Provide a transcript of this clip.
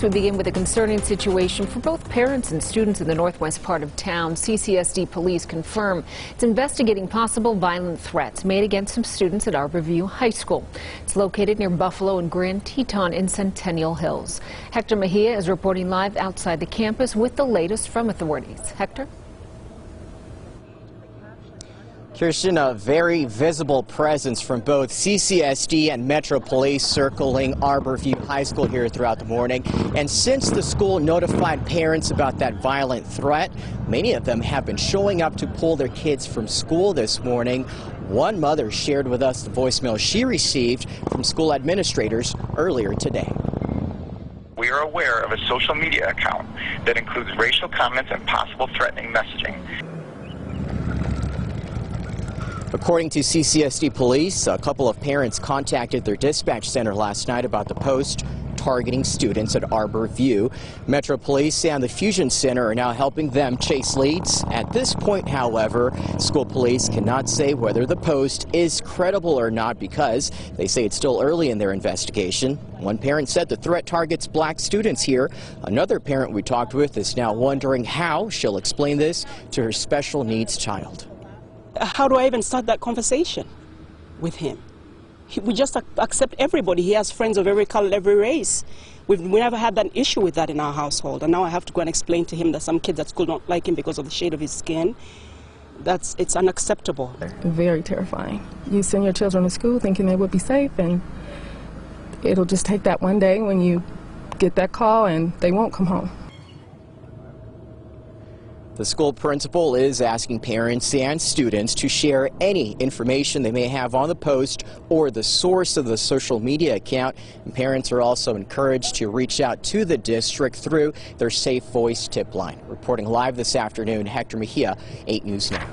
We begin with a concerning situation for both parents and students in the northwest part of town. CCSD police confirm it's investigating possible violent threats made against some students at Arbor View High School. It's located near Buffalo and Grand Teton in Centennial Hills. Hector Mejia is reporting live outside the campus with the latest from authorities. Hector? Kirsten, a very visible presence from both CCSD and Metro Police circling Arbor View High School here throughout the morning. And since the school notified parents about that violent threat, many of them have been showing up to pull their kids from school this morning. One mother shared with us the voicemail she received from school administrators earlier today. We are aware of a social media account that includes racial comments and possible threatening messaging. According to CCSD police, a couple of parents contacted their dispatch center last night about the post targeting students at Arbor View. Metro Police and the Fusion Center are now helping them chase leads. At this point, however, school police cannot say whether the post is credible or not because they say it's still early in their investigation. One parent said the threat targets black students here. Another parent we talked with is now wondering how she'll explain this to her special needs child how do I even start that conversation with him? He, we just accept everybody. He has friends of every color, every race. We've we never had that issue with that in our household. And now I have to go and explain to him that some kids at school don't like him because of the shade of his skin. That's, it's unacceptable. Very terrifying. You send your children to school thinking they would be safe, and it'll just take that one day when you get that call and they won't come home. The school principal is asking parents and students to share any information they may have on the post or the source of the social media account. And parents are also encouraged to reach out to the district through their Safe Voice tip line. Reporting live this afternoon, Hector Mejia, 8 News Now.